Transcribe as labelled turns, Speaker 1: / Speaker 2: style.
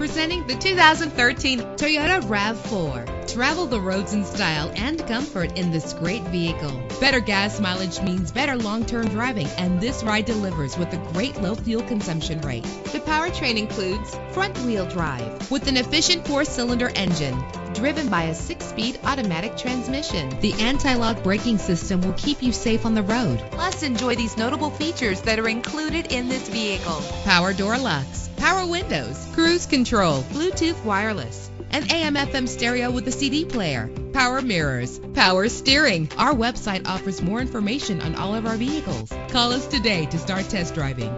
Speaker 1: Presenting the 2013 Toyota RAV4. Travel the roads in style and comfort in this great vehicle. Better gas mileage means better long-term driving, and this ride delivers with a great low fuel consumption rate. The powertrain includes front-wheel drive with an efficient four-cylinder engine driven by a six-speed automatic transmission. The anti-lock braking system will keep you safe on the road. Plus, enjoy these notable features that are included in this vehicle. Power door locks, power windows, cruise control, Bluetooth wireless, an AM FM stereo with a CD player, power mirrors, power steering. Our website offers more information on all of our vehicles. Call us today to start test driving.